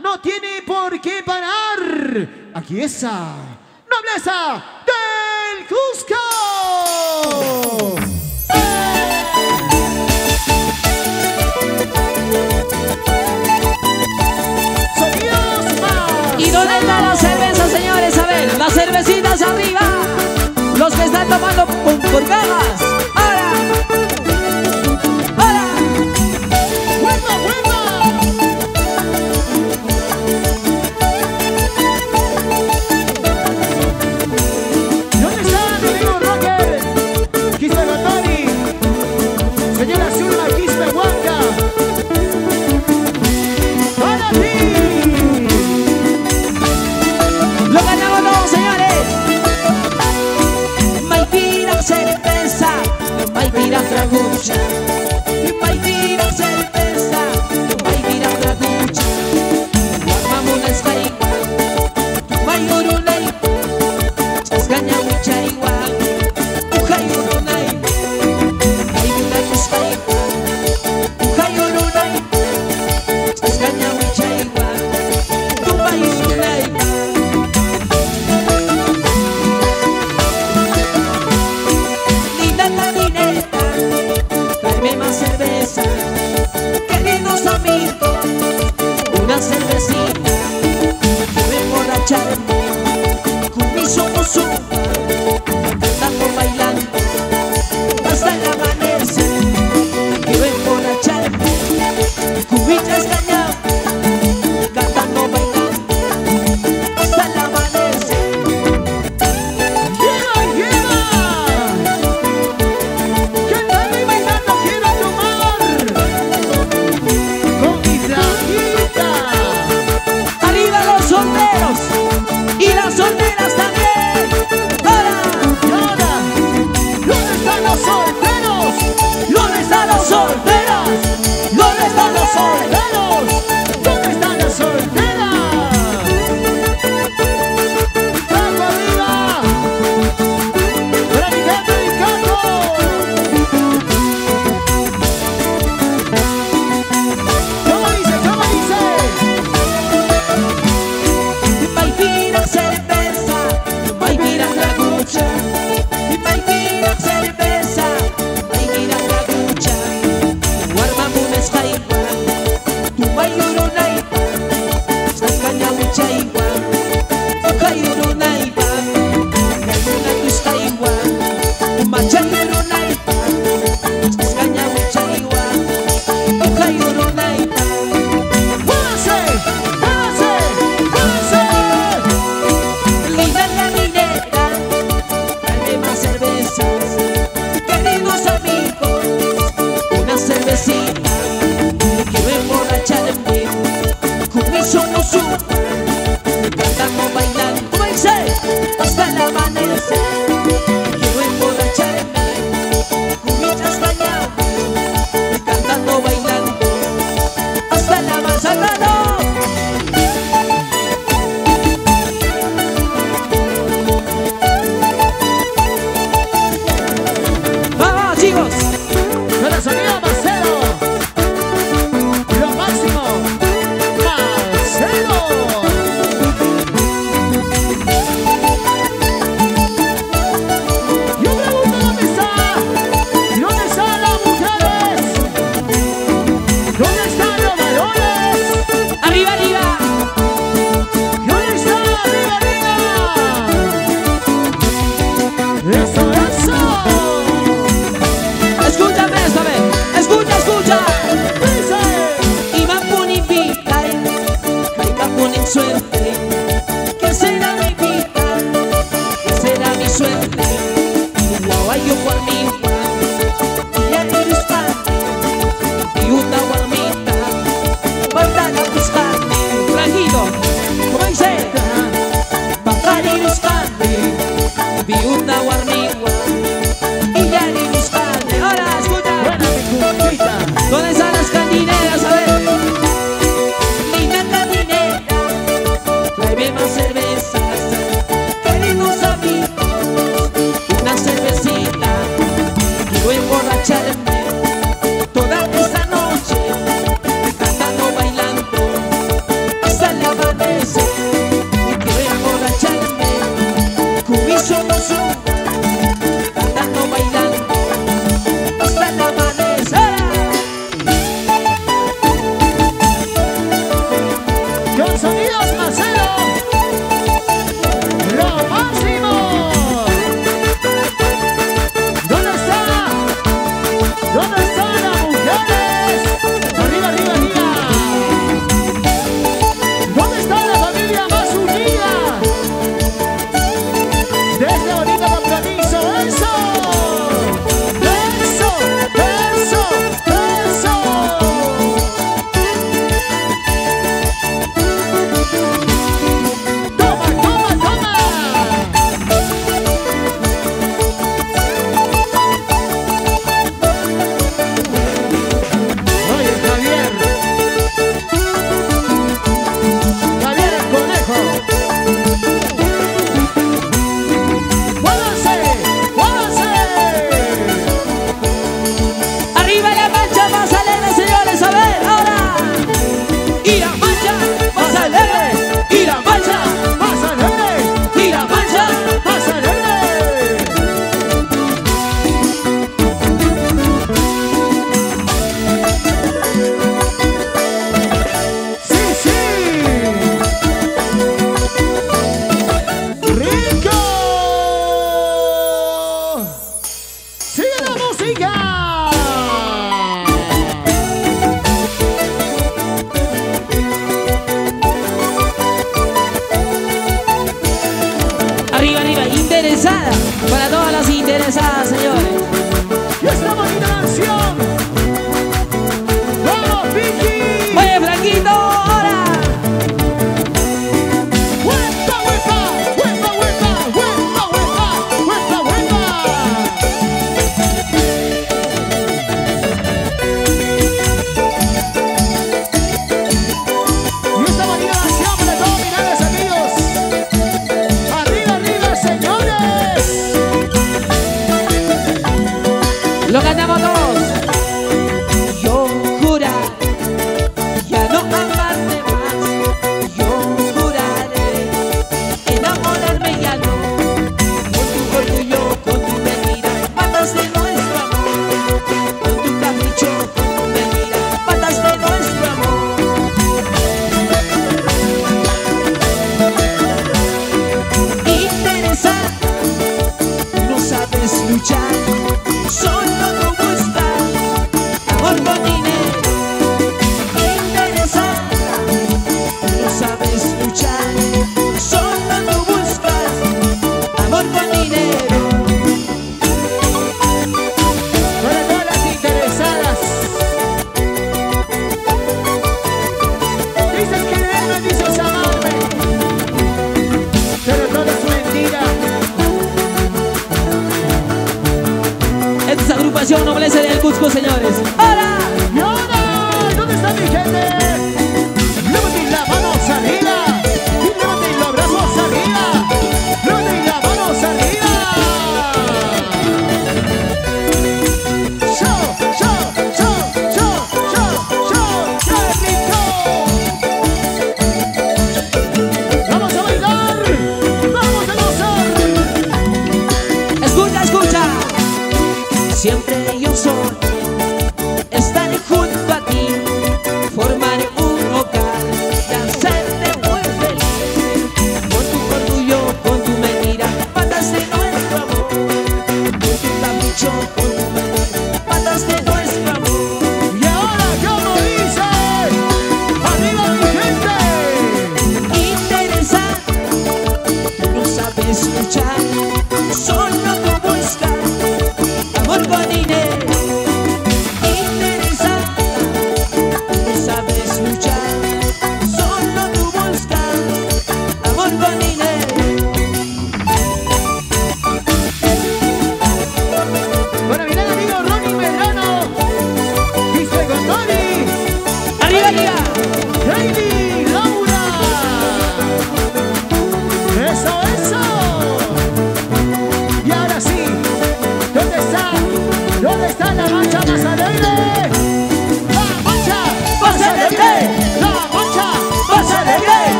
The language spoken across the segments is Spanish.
no tiene por qué parar. Aquí está, nobleza del Cusco. ¿Y dónde está la cerveza, señores? A ver, las cervecitas arriba. Los que están tomando por, por. solteras? ¿Dónde están los solteros? que somos uno. Cantamos, bailando, como dice, hasta el amanecer. Quiero emborracharme, cubitas bañar, cantando, bailando, hasta la manzana. Vamos chicos, no nos olvidamos. ¿eh?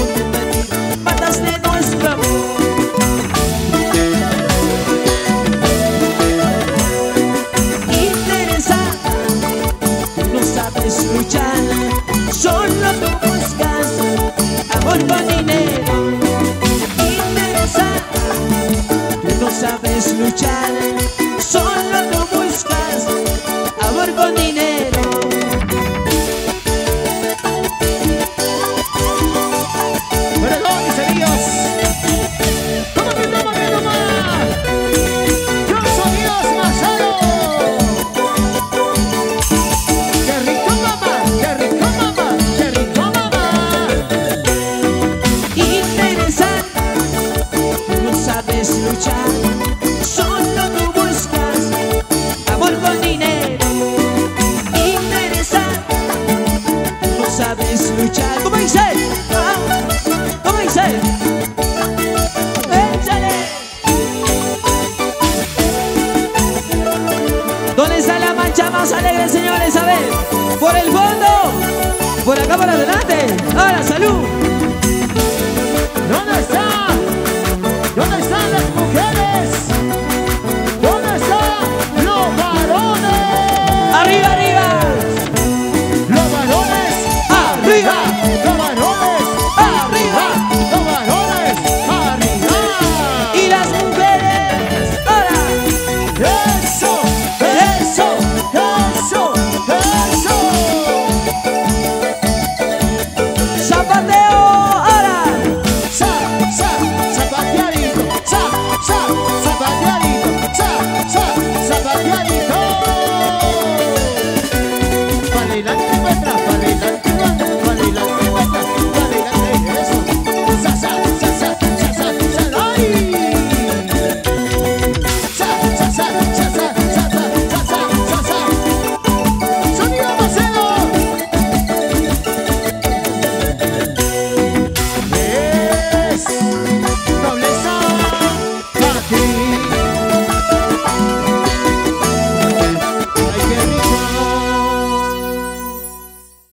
Thank you.